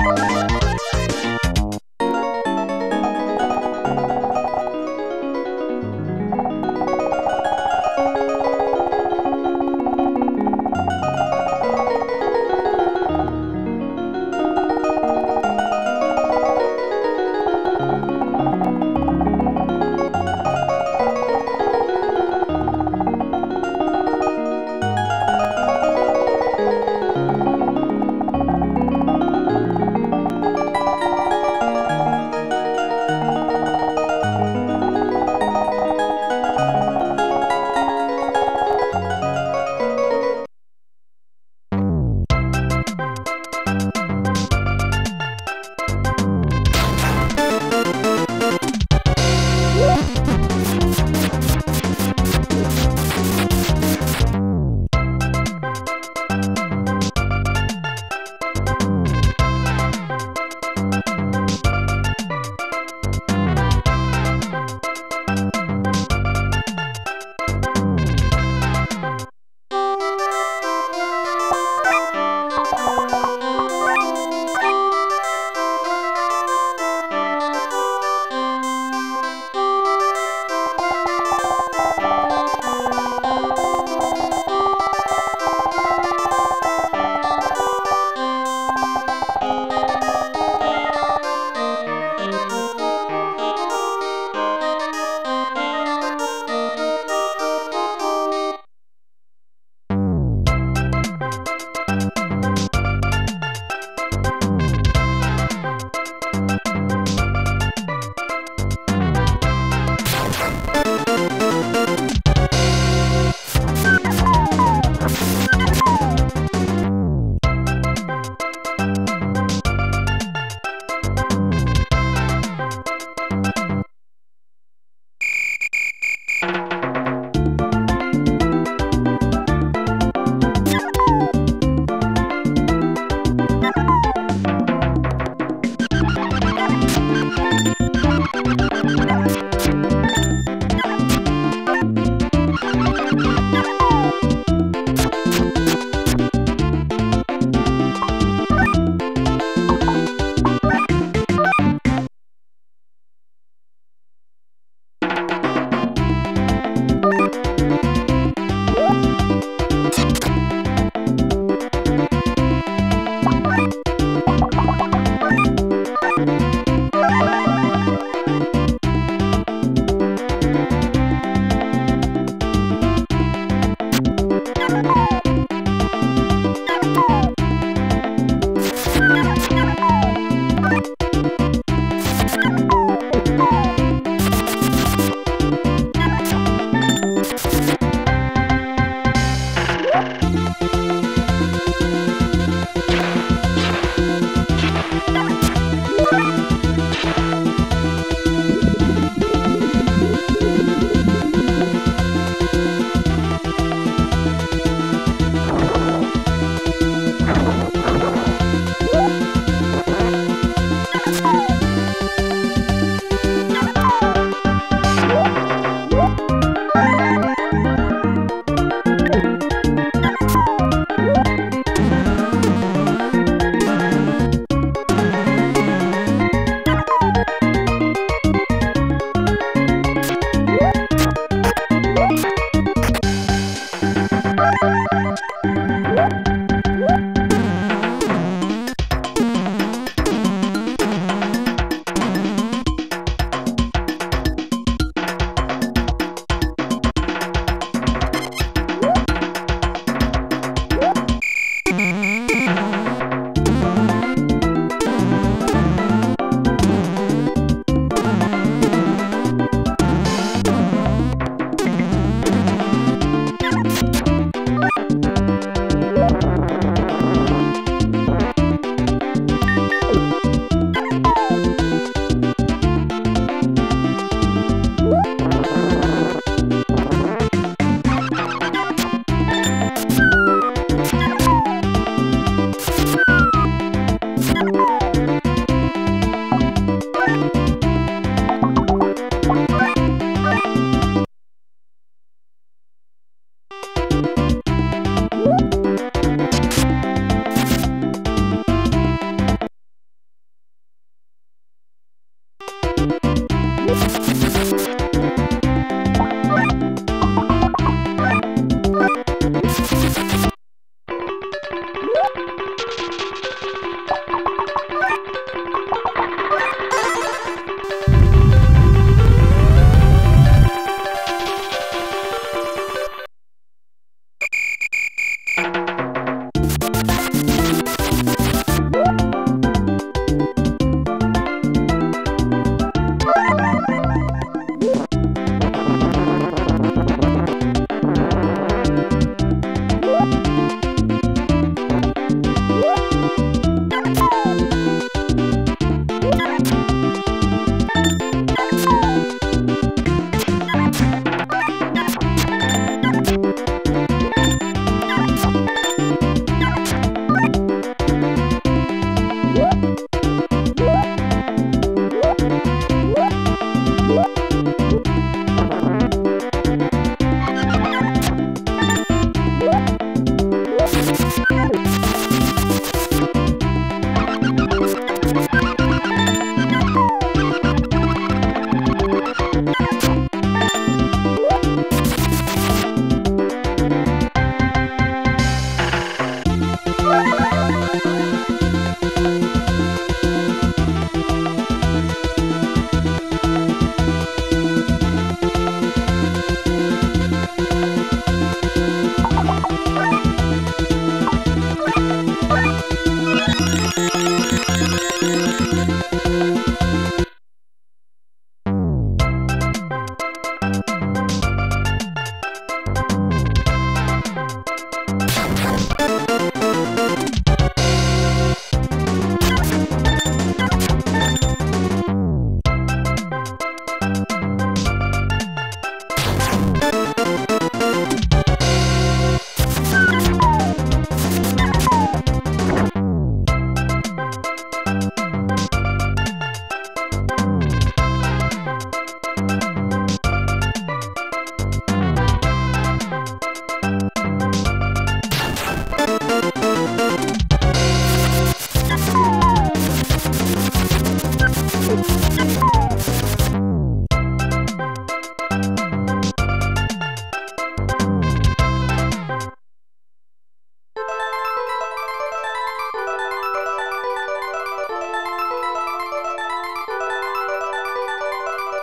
you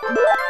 Bye.